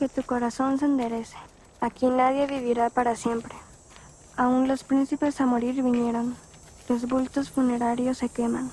que tu corazón se enderece. Aquí nadie vivirá para siempre. Aún los príncipes a morir vinieron. Los bultos funerarios se queman.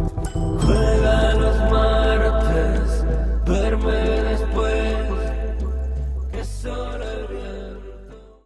Hey.